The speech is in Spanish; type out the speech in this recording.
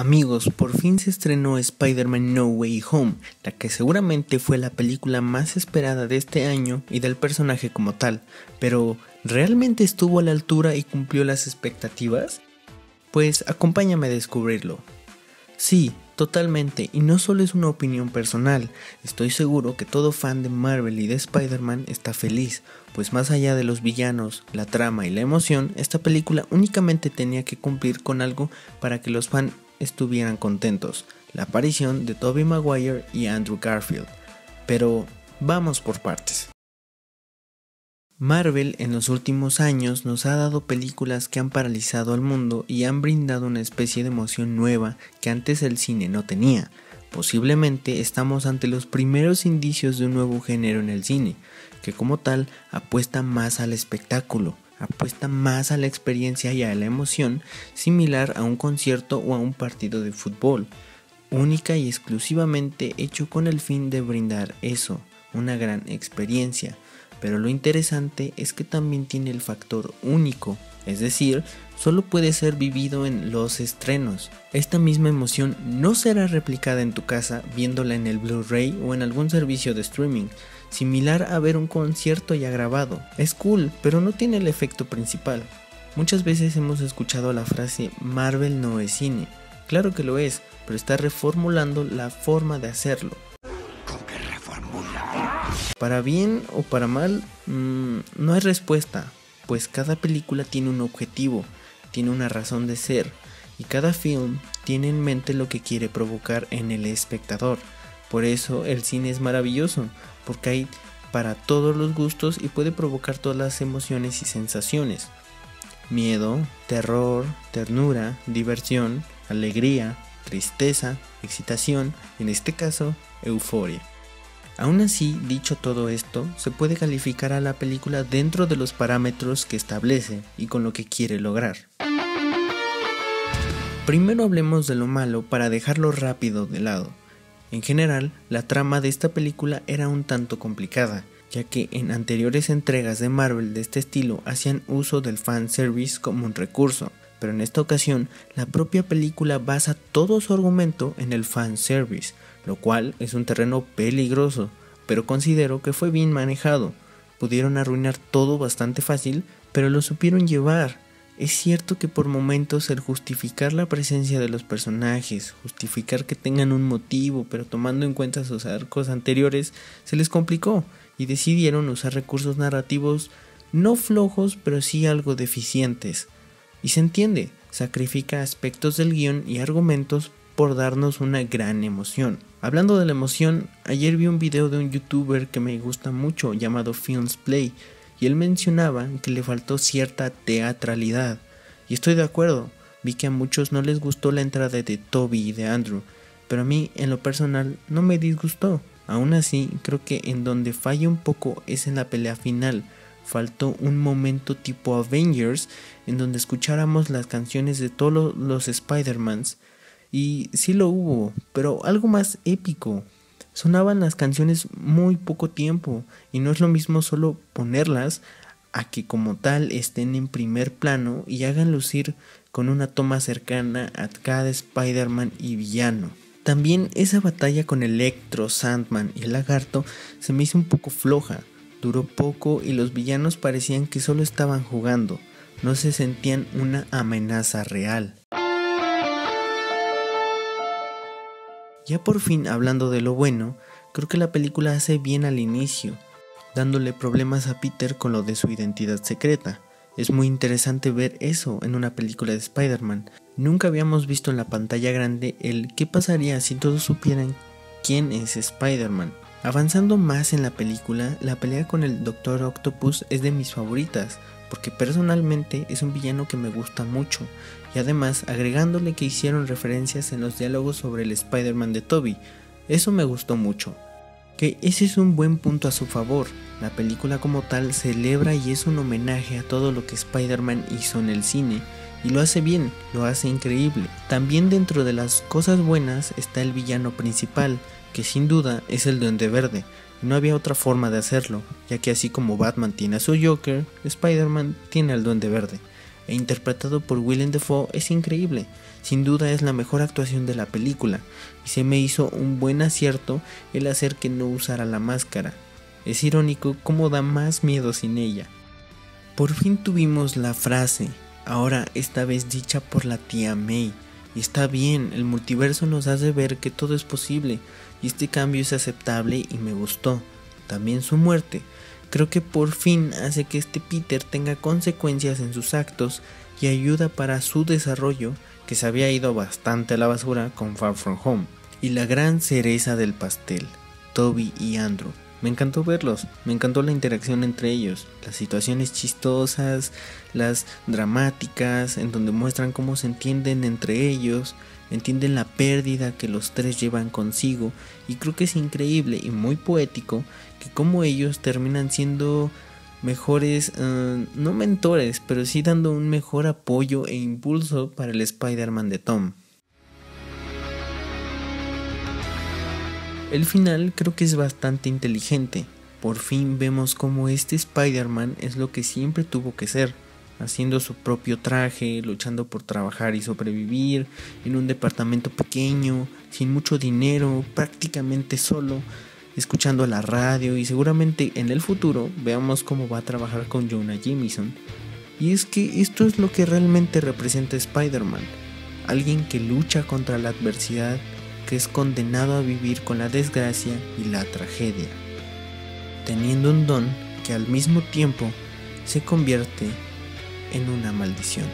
Amigos, por fin se estrenó Spider-Man No Way Home, la que seguramente fue la película más esperada de este año y del personaje como tal, pero ¿realmente estuvo a la altura y cumplió las expectativas? Pues acompáñame a descubrirlo. Sí, totalmente, y no solo es una opinión personal, estoy seguro que todo fan de Marvel y de Spider-Man está feliz, pues más allá de los villanos, la trama y la emoción, esta película únicamente tenía que cumplir con algo para que los fans estuvieran contentos, la aparición de Tobey Maguire y Andrew Garfield. Pero vamos por partes. Marvel en los últimos años nos ha dado películas que han paralizado al mundo y han brindado una especie de emoción nueva que antes el cine no tenía. Posiblemente estamos ante los primeros indicios de un nuevo género en el cine, que como tal apuesta más al espectáculo, apuesta más a la experiencia y a la emoción similar a un concierto o a un partido de fútbol, única y exclusivamente hecho con el fin de brindar eso, una gran experiencia. Pero lo interesante es que también tiene el factor único, es decir, solo puede ser vivido en los estrenos. Esta misma emoción no será replicada en tu casa viéndola en el Blu-ray o en algún servicio de streaming, similar a ver un concierto ya grabado. Es cool, pero no tiene el efecto principal. Muchas veces hemos escuchado la frase Marvel no es cine. Claro que lo es, pero está reformulando la forma de hacerlo. Para bien o para mal, mm, no hay respuesta, pues cada película tiene un objetivo, tiene una razón de ser, y cada film tiene en mente lo que quiere provocar en el espectador. Por eso el cine es maravilloso, porque hay para todos los gustos y puede provocar todas las emociones y sensaciones. Miedo, terror, ternura, diversión, alegría, tristeza, excitación, en este caso, euforia. Aún así, dicho todo esto, se puede calificar a la película dentro de los parámetros que establece y con lo que quiere lograr. Primero hablemos de lo malo para dejarlo rápido de lado. En general, la trama de esta película era un tanto complicada, ya que en anteriores entregas de Marvel de este estilo hacían uso del fanservice como un recurso, pero en esta ocasión la propia película basa todo su argumento en el fanservice, lo cual es un terreno peligroso, pero considero que fue bien manejado. Pudieron arruinar todo bastante fácil, pero lo supieron llevar, es cierto que por momentos el justificar la presencia de los personajes, justificar que tengan un motivo, pero tomando en cuenta sus arcos anteriores, se les complicó y decidieron usar recursos narrativos no flojos, pero sí algo deficientes. Y se entiende, sacrifica aspectos del guion y argumentos por darnos una gran emoción. Hablando de la emoción, ayer vi un video de un youtuber que me gusta mucho llamado Films Play, y él mencionaba que le faltó cierta teatralidad. Y estoy de acuerdo, vi que a muchos no les gustó la entrada de Toby y de Andrew, pero a mí en lo personal no me disgustó. Aún así, creo que en donde falla un poco es en la pelea final. Faltó un momento tipo Avengers en donde escucháramos las canciones de todos los Spider-Mans. Y sí lo hubo, pero algo más épico, sonaban las canciones muy poco tiempo y no es lo mismo solo ponerlas a que como tal estén en primer plano y hagan lucir con una toma cercana a cada Spider-Man y villano. También esa batalla con Electro, Sandman y el lagarto se me hizo un poco floja, duró poco y los villanos parecían que solo estaban jugando, no se sentían una amenaza real. Ya por fin hablando de lo bueno, creo que la película hace bien al inicio, dándole problemas a Peter con lo de su identidad secreta. Es muy interesante ver eso en una película de Spider-Man. Nunca habíamos visto en la pantalla grande el qué pasaría si todos supieran quién es Spider-Man. Avanzando más en la película, la pelea con el Doctor Octopus es de mis favoritas, porque personalmente es un villano que me gusta mucho, y además agregándole que hicieron referencias en los diálogos sobre el Spider-Man de Toby, eso me gustó mucho. Que ese es un buen punto a su favor, la película como tal celebra y es un homenaje a todo lo que Spider-Man hizo en el cine, y lo hace bien, lo hace increíble. También dentro de las cosas buenas está el villano principal, que sin duda es el Duende Verde, no había otra forma de hacerlo, ya que así como Batman tiene a su Joker, Spider-Man tiene al Duende Verde. E interpretado por Willem Dafoe es increíble. Sin duda es la mejor actuación de la película y se me hizo un buen acierto el hacer que no usara la máscara. Es irónico cómo da más miedo sin ella. Por fin tuvimos la frase, ahora esta vez dicha por la tía May. Y está bien, el multiverso nos hace ver que todo es posible y este cambio es aceptable y me gustó. También su muerte. Creo que por fin hace que este Peter tenga consecuencias en sus actos y ayuda para su desarrollo que se había ido bastante a la basura con Far From Home. Y la gran cereza del pastel, Toby y Andrew. Me encantó verlos, me encantó la interacción entre ellos, las situaciones chistosas, las dramáticas, en donde muestran cómo se entienden entre ellos, entienden la pérdida que los tres llevan consigo y creo que es increíble y muy poético que como ellos terminan siendo mejores, uh, no mentores, pero sí dando un mejor apoyo e impulso para el Spider-Man de Tom. El final creo que es bastante inteligente. Por fin vemos cómo este Spider-Man es lo que siempre tuvo que ser, haciendo su propio traje, luchando por trabajar y sobrevivir, en un departamento pequeño, sin mucho dinero, prácticamente solo, escuchando la radio y seguramente en el futuro veamos cómo va a trabajar con Jonah Jameson. Y es que esto es lo que realmente representa Spider-Man, alguien que lucha contra la adversidad, es condenado a vivir con la desgracia y la tragedia, teniendo un don que al mismo tiempo se convierte en una maldición.